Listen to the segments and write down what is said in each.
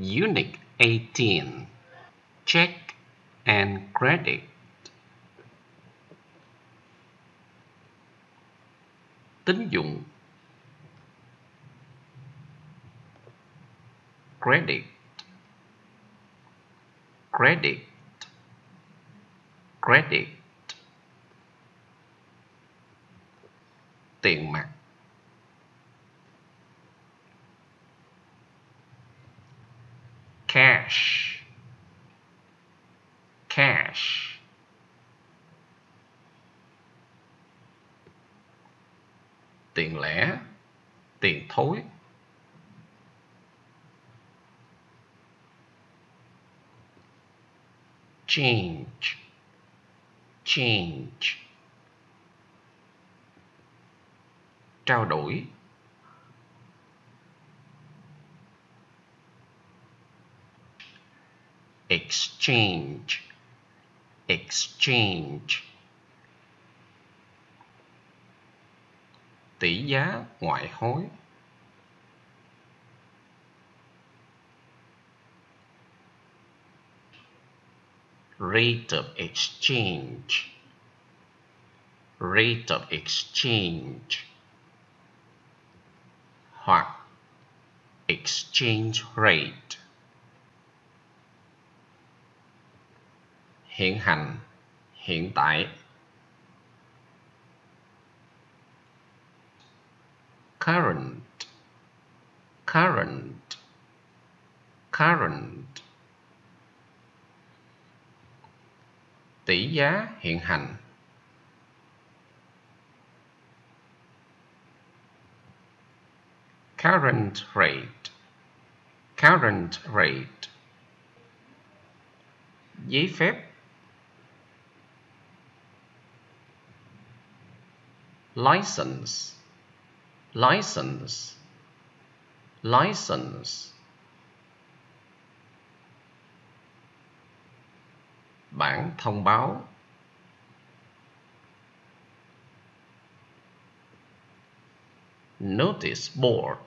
Unit 18 Check and Credit. Tín dụng. Credit. Credit. Credit. Tiền mặt. Cash. Cash. Tiền lẻ tiền thối. Change. Change. Trao đổi. Exchange. Exchange. tỷ giá ngoại hối rate of exchange. Rate of exchange. Hoặc exchange rate hiện hành, hiện tại. Current current current. Tỷ giá hiện hành. Current rate current rate. Giấy phép license. License. License. Bản thông báo. Notice board.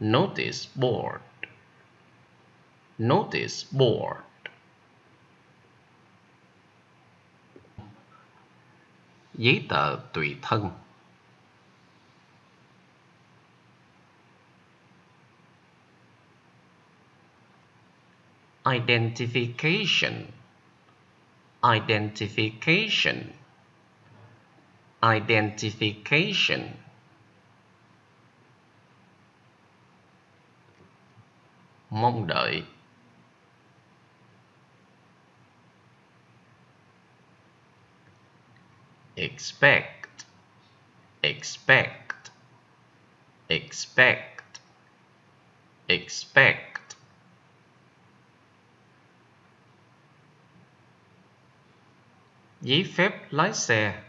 Notice board. Notice board giấy tờ tùy thân. Identification. Identification. Identification. Mong đợi. Expect. Expect. Expect. Expect. Giấy phép lái xe.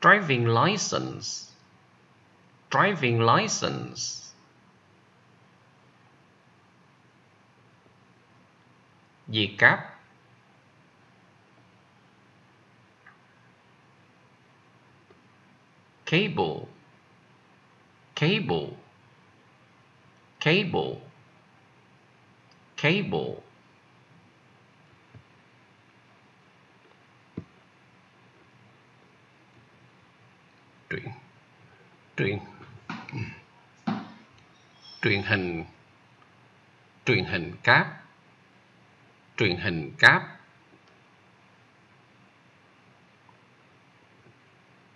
Driving license. Driving license dì cáp. Cable cable cable cable truyền truyền truyền hình. Truyền hình cáp truyền hình cáp.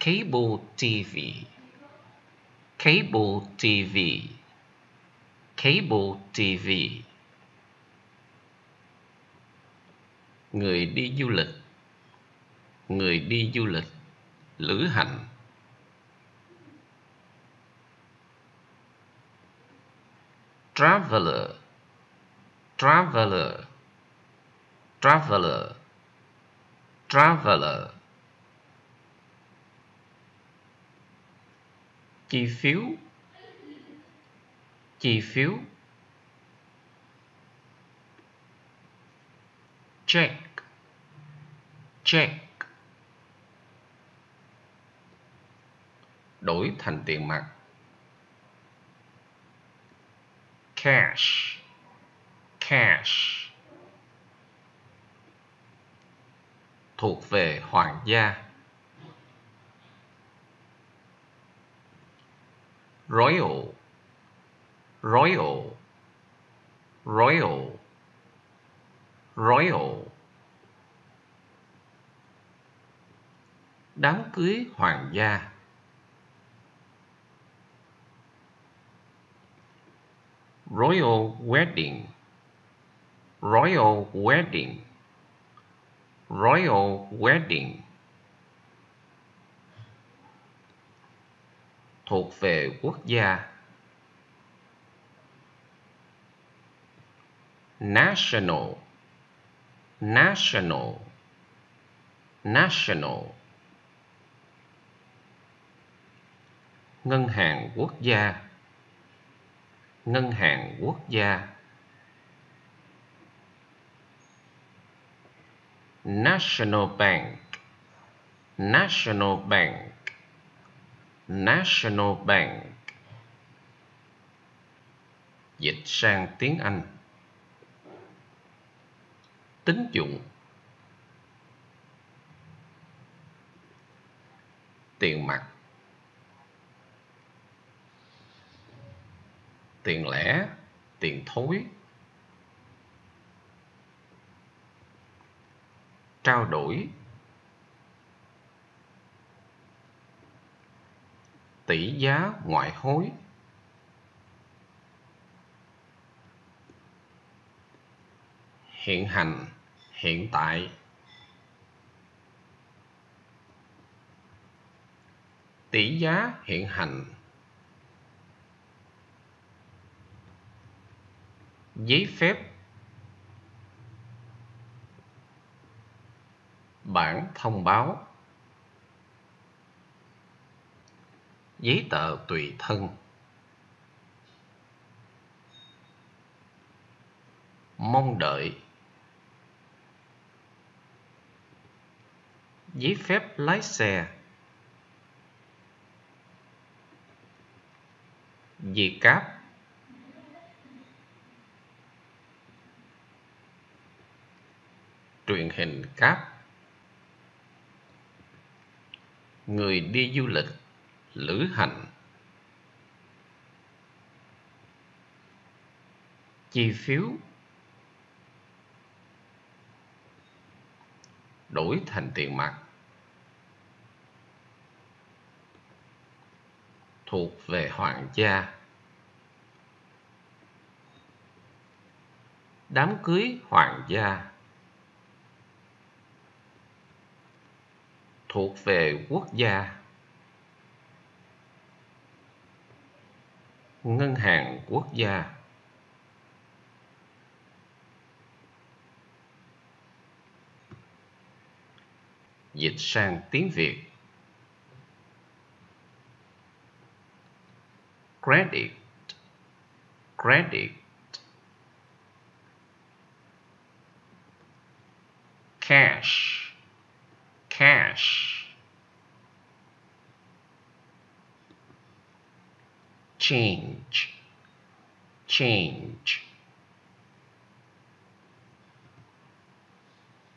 Cable TV cable TV cable TV người đi du lịch. Người đi du lịch. Lữ hành. Traveler. Traveler traveler. Traveler. Chi phiếu. Chi phiếu. Check. Check. Đổi thành tiền mặt. Cash. Cash. Thuộc về hoàng gia. Royal royal royal royal đám cưới hoàng gia. Royal wedding. Royal wedding royal wedding thuộc về quốc gia national national national. Ngân hàng quốc gia. Ngân hàng quốc gia. National bank. National bank. National bank. Dịch sang tiếng anh. Tín dụng. Tiền mặt. Tiền lẻ. Tiền thối. Trao đổi. Tỷ giá ngoại hối. Hiện hành, hiện tại. Tỷ giá hiện hành. Giấy phép bản thông báo. Giấy tờ tùy thân. Mong đợi. Giấy phép lái xe. Dì cáp. Truyền hình cáp. Người đi du lịch, lữ hành. Chi phiếu. Đổi thành tiền mặt. Thuộc về hoàng gia. Đám cưới hoàng gia. Thuộc về quốc gia. Ngân hàng quốc gia. Dịch sang tiếng việt. Credit. Credit. Cash. Cash. Change. Change.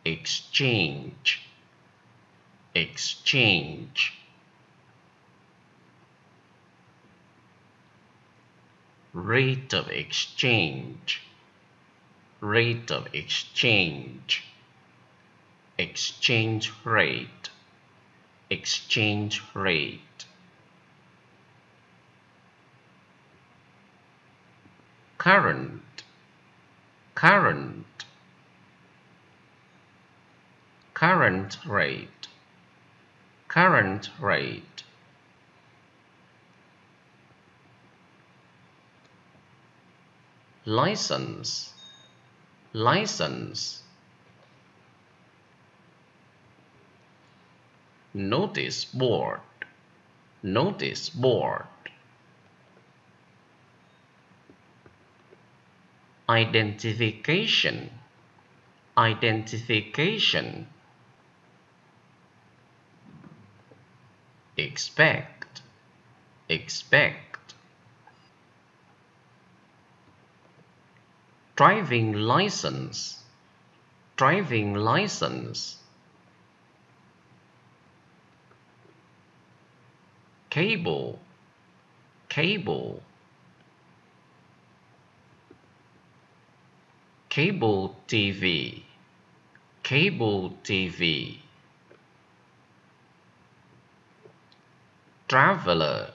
Exchange. Exchange. Rate of exchange. Rate of exchange exchange rate. Exchange rate. Current. Current. Current rate. Current rate. License. License notice board. Notice board. Identification. Identification. Expect. Expect. Driving license. Driving license cable. Cable. Cable TV cable TV traveler.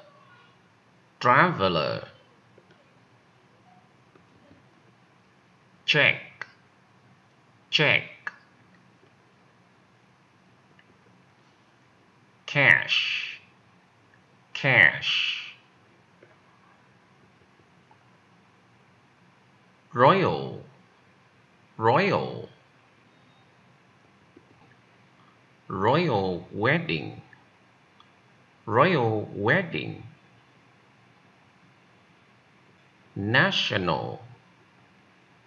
Traveler. Check. Check. Cash cash. Royal. Royal. Royal wedding. Royal wedding. National.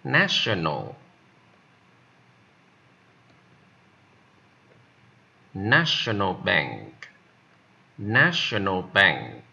National. National bank national bank